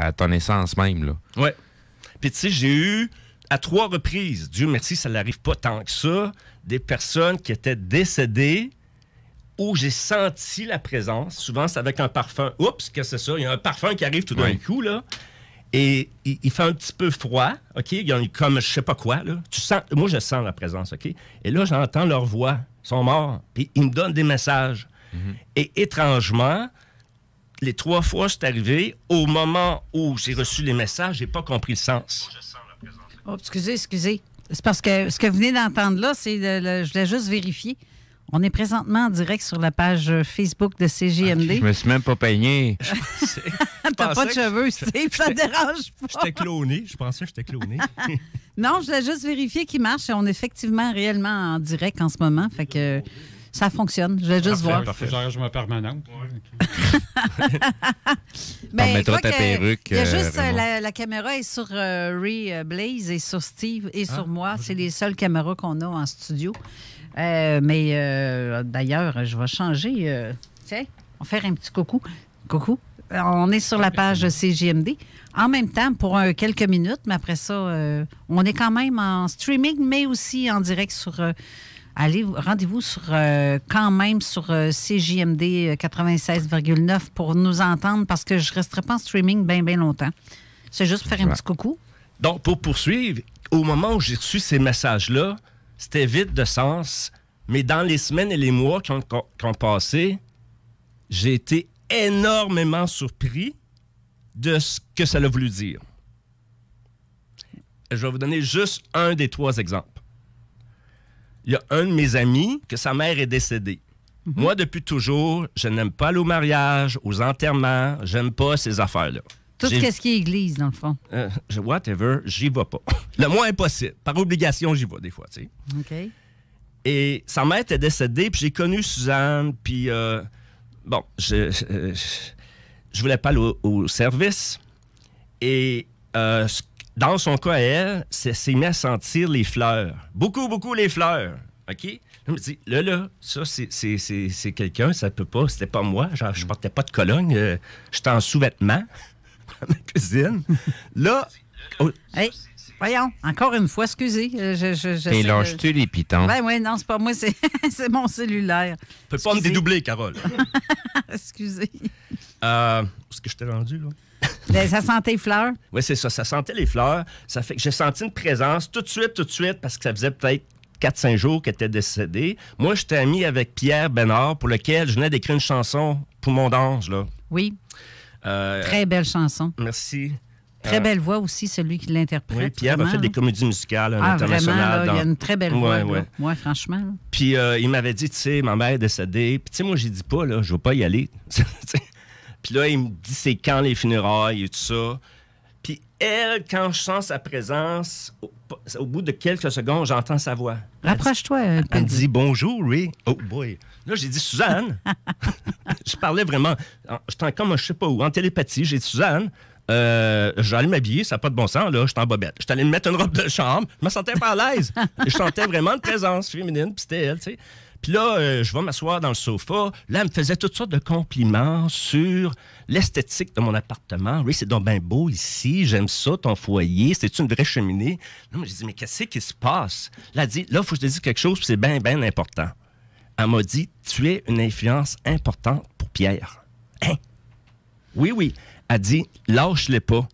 à ton essence même. Là. Ouais. Puis tu sais, j'ai eu à trois reprises, Dieu merci, ça n'arrive pas tant que ça, des personnes qui étaient décédées où j'ai senti la présence. Souvent, c'est avec un parfum. Oups, qu'est-ce que c'est ça? Il y a un parfum qui arrive tout d'un Ouais. coup, là. Et il, il fait un petit peu froid, OK? Il y a comme je sais pas quoi, là. Tu sens, moi, je sens la présence, OK? Et là, j'entends leur voix. Ils sont morts. Puis ils me donnent des messages. Et étrangement, les trois fois c'est arrivé, au moment où j'ai reçu les messages, j'ai pas compris le sens. Oh, excusez, excusez. C'est parce que ce que vous venez d'entendre là, c'est je voulais juste vérifier. On est présentement en direct sur la page euh, Facebook de Je CGMD. me suis même pas peigné. T'as pas de cheveux, Steve, ça te dérange pas. J'étais cloné. Je pensais que j'étais cloné. Non, je voulais juste vérifier qu'il marche. On est effectivement réellement en direct en ce moment. Fait que ça fonctionne. Je voulais juste voir. Que j'arrange ma permanente. Ben, On mettra ta que- perruque, Il y a euh, juste euh, la, la caméra est sur euh, Ray Blaze et sur Steve et Ah, sur moi. C'est les seules caméras qu'on a en studio. Euh, mais euh, d'ailleurs, je vais changer. euh, tiens, on va faire un petit coucou. Coucou. On est sur la page CGMD. En même temps, pour un- quelques minutes, mais après ça, euh, on est quand même en streaming, mais aussi en direct sur. Euh, allez, rendez-vous sur euh, quand même sur euh, CJMD 96,9 pour nous entendre parce que je ne resterai pas en streaming bien, bien longtemps. C'est juste pour faire un petit coucou. Donc, pour poursuivre, au moment où j'ai reçu ces messages-là, c'était vide de sens, mais dans les semaines et les mois qui ont, qui ont passé, j'ai été énormément surpris de ce que ça a voulu dire. Je vais vous donner juste un des trois exemples. Il y a un de mes amis que sa mère est décédée. Moi, depuis toujours, je n'aime pas aller au mariage, aux enterrements, j'aime pas ces affaires-là. Tout ce qui est église, dans le fond? euh, whatever, j'y vais pas. Le moins possible. Par obligation, j'y vais des fois, tu sais. OK. Et sa mère était décédée, puis j'ai connu Suzanne, puis euh, bon, je, je, je voulais pas aller au, au service. Et euh, ce- dans son cas, à elle, c'est s'est mis à sentir les fleurs. Beaucoup, beaucoup les fleurs. OK? Je me dis, là, là, ça, c'est- c'est c'est- c'est quelqu'un, ça peut pas, c'était pas moi. Genre, je portais pas de cologne, euh, j'étais en sous-vêtements dans ma cuisine. Là, oh, Hey, voyons, encore une fois, excusez. euh, Je, je, j'essaie T'es de- les pitons? Ouais, ouais, non, c'est pas moi, c'est, c'est mon cellulaire. peut pas me dédoubler, Carole. Excusez. Euh, où est-ce que je t'ai rendu, là? Ben, ça sentait les fleurs. Oui, c'est ça. Ça sentait les fleurs. Ça fait que j'ai senti une présence tout de suite, tout de suite, parce que ça faisait peut-être 4-5 jours qu'elle était décédée. Moi, j'étais ami avec Pierre Bénard, pour lequel je venais d'écrire une chanson pour mon d'ange, là. Oui, Euh, très belle chanson. Merci. Très Euh, belle voix aussi, celui qui l'interprète. Oui, Pierre a fait des comédies musicales Ah, là, il y a une très belle voix. Ouais, ouais. Ouais, franchement. là. Puis euh, il m'avait dit, tu sais, ma mère est décédée. Puis tu sais, moi, j'ai dit pas, là, je vais pas y aller. Puis là, il me dit, c'est quand les funérailles et tout ça. Puis elle, quand je sens sa présence, au, au bout de quelques secondes, j'entends sa voix. Elle Rapproche-toi. Elle me Pedro. dit bonjour, oui. Oh boy. Là, j'ai dit Suzanne. je parlais vraiment. en- J'étais comme, je sais pas où, en télépathie. J'ai dit Suzanne. Euh, j'allais m'habiller, ça n'a pas de bon sens, là, j'étais en bobette. J'étais allé me mettre une robe de chambre, je me sentais pas à l'aise. je sentais vraiment une présence féminine, puis c'était elle, tu sais. Puis là, euh, je vais m'asseoir dans le sofa. Là, elle me faisait toutes sortes de compliments sur l'esthétique de mon appartement. Oui, c'est donc bien beau ici, j'aime ça, ton foyer, c'est une vraie cheminée. Non, mais j'ai dit, mais qu'est-ce qui se passe? Là, dit, là, il faut que je te dise quelque chose, puis c'est bien, bien important. Elle m'a dit, tu es une influence importante pour Pierre. Hein? Oui, oui. Elle dit, lâche-les pas.